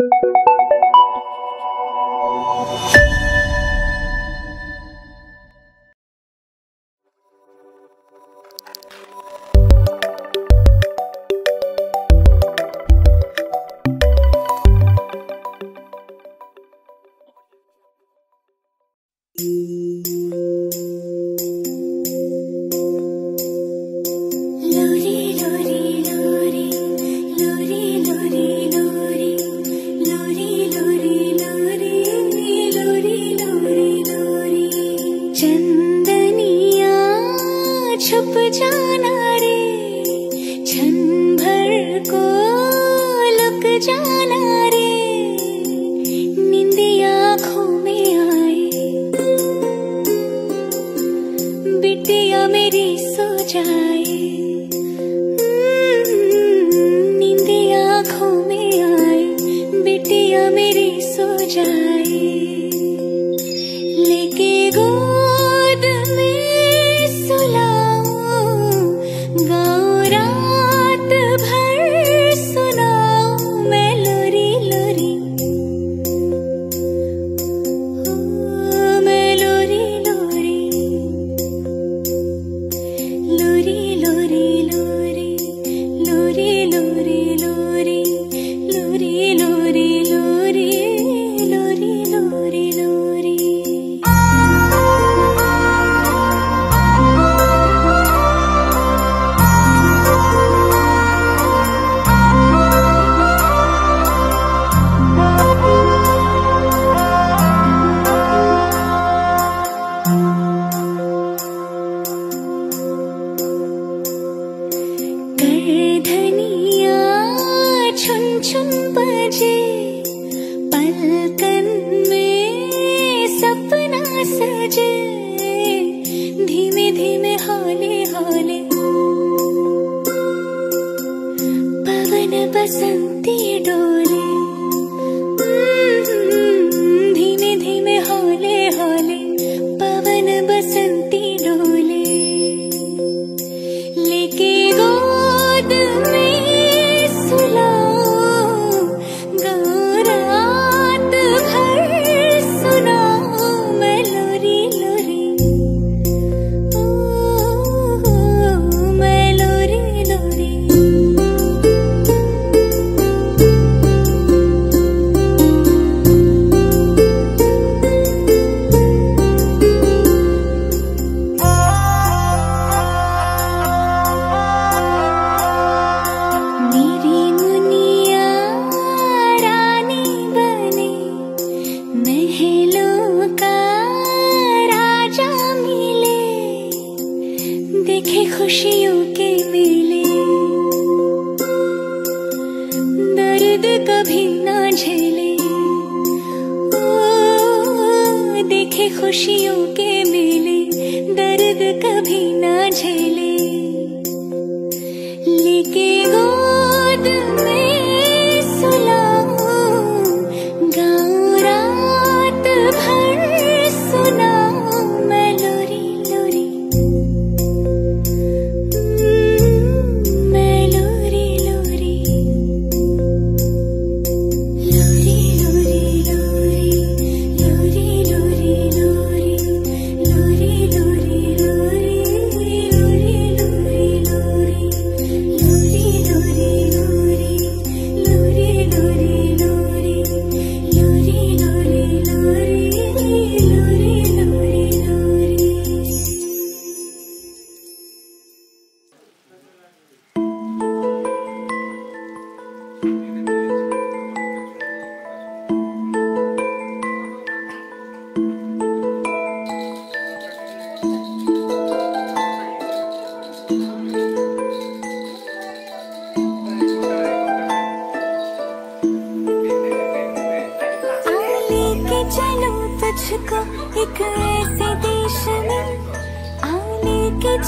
you दिया मेरी सो जाए हम्म, नींद आँखों में आए बिटिया मेरी सो जाए वसन्ति डोरि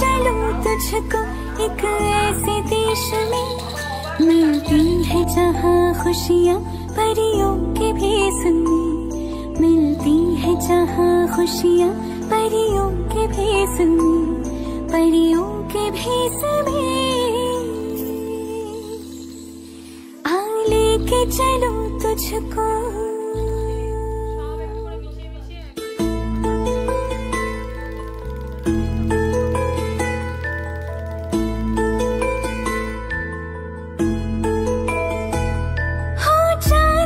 चलू तुझको एक ऐसे देश में। मिलती है जहाँ खुशियाँ परियों के भी सुनने मिलती है जहाँ खुशियाँ परियों के भी सुनने परियों के भी सुनने आ लेके चलू तुझको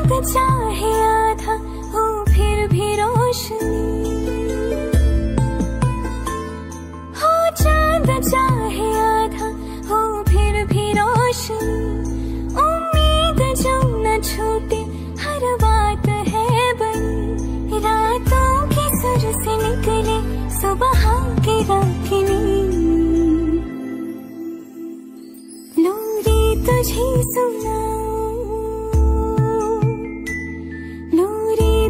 चाहे आधा, हो फिर भी रोशनी। हो हो फिर भी उम्मीद जो न छूटे, हर बात है बनी। रातों के सुर से निकले, सुबह की राखनी लोरी तुझे सुनाऊं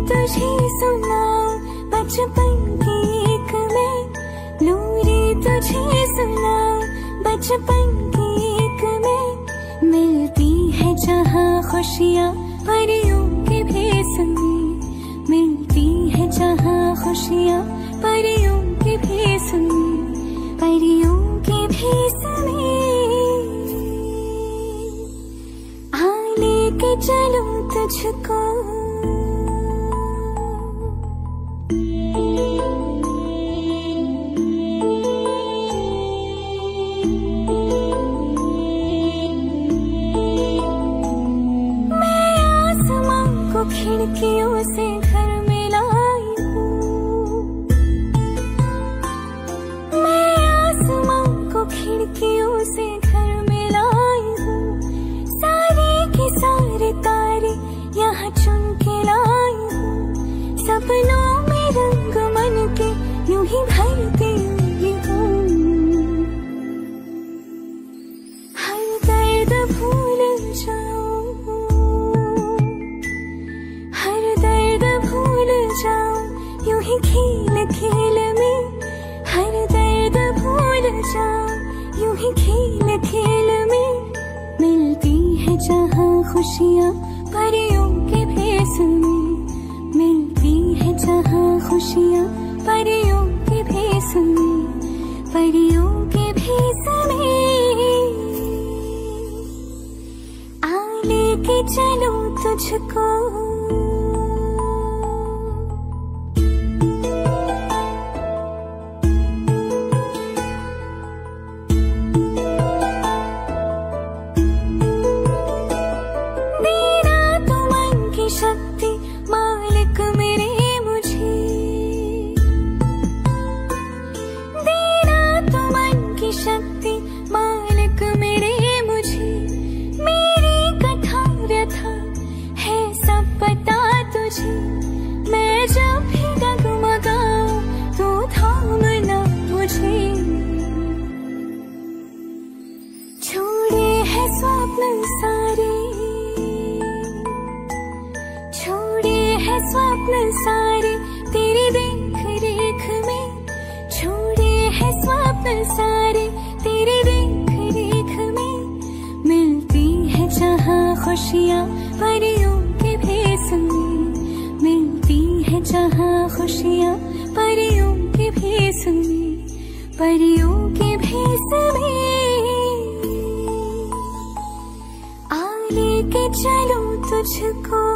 तुझे सुनाऊं बचपन की एक मैं। लोरी तुझे सुनाऊं बचपन की एक मैं। मिलती है जहाँ खुशियाँ, परियों के भेस में। मिलती है जहाँ खुशियाँ, परियों के भेस में। परियों के भेस में। आ लेके चलो तुझको। ही खेल खेल में मिलती है जहाँ खुशियाँ परियों के भेस में। मिलती है जहाँ खुशियाँ परियों के भेस में। परियों के भेस में। आ लेके चलो तुझको शक्ति, मालिक मेरे मुझे। मेरी कथा व्यथा है, सब पता तुझे। मैं जब भी डगमगाऊं तो थामना मुझे। छोड़े है स्वप्न सारे। छोड़े है स्वप्न सारे, तेरी देख रेख में। छोड़े है स्वप्न सारे। खुशियाँ परियों के भेस में मिलती है जहाँ खुशियाँ परियों के भेस में परियों के भेस में आगे के चलो तुझको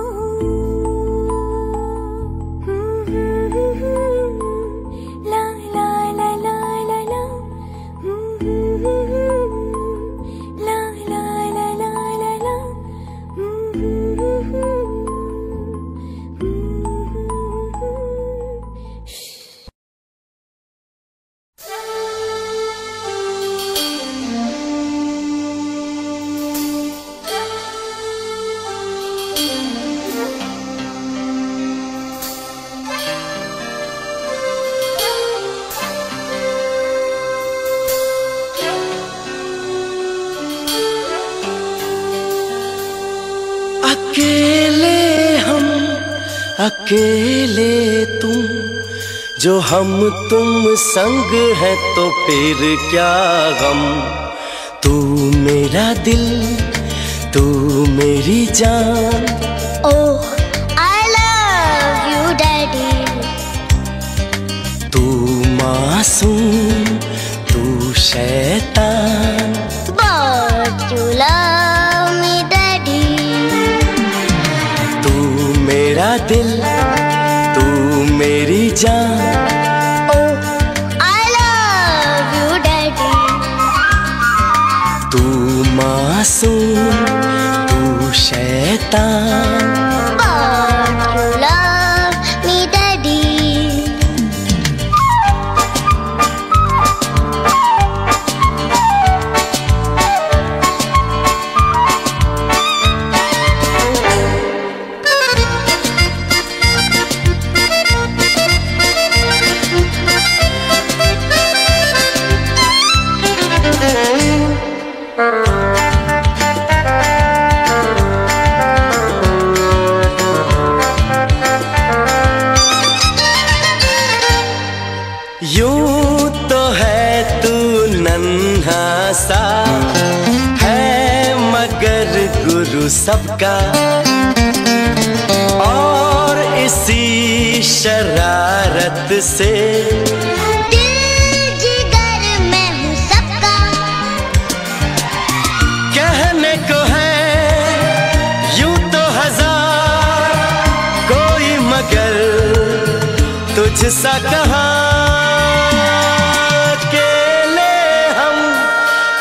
अकेले तुम जो हम तुम संग है तो फिर क्या गम? तू मेरा दिल तू मेरी जान। Oh, I love you, Daddy. तू मासूम तू शैतान। But you love जान Oh, Daddy. तू मासूम तू शैतान है मगर गुरु सबका। और इसी शरारत से दिल जिगर में हूँ सबका। कहने को है यूँ तो हज़ार कोई मगर तुझसा कहा।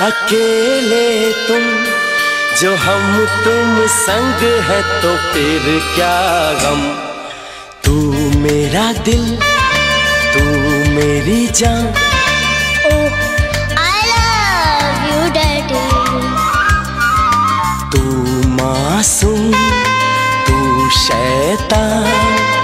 अकेले तुम जो हम तुम संग है तो फिर क्या गम? तू मेरा दिल तू मेरी जान. तू मासूम तू शैतान।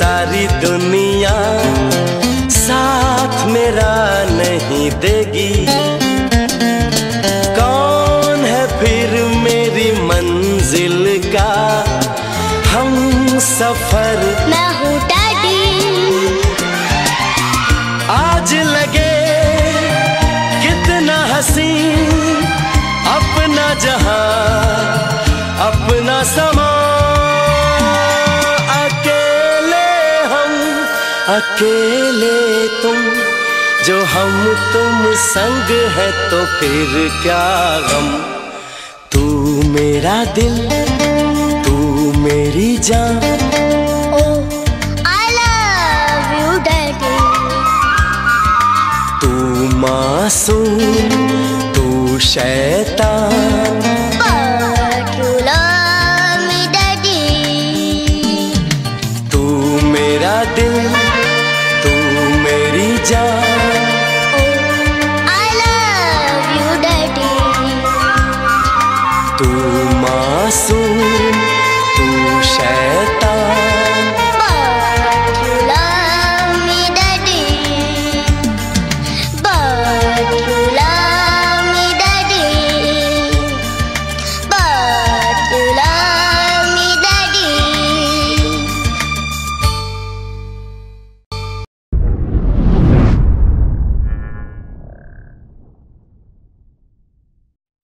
सारी दुनिया साथ मेरा नहीं देगी। कौन है फिर मेरी मंजिल का? हम सफ़र अकेले तुम जो हम तुम संग है तो फिर क्या गम? तू मेरा दिल तू मेरी जान। Oh, you. तू मासूम तू शैतान।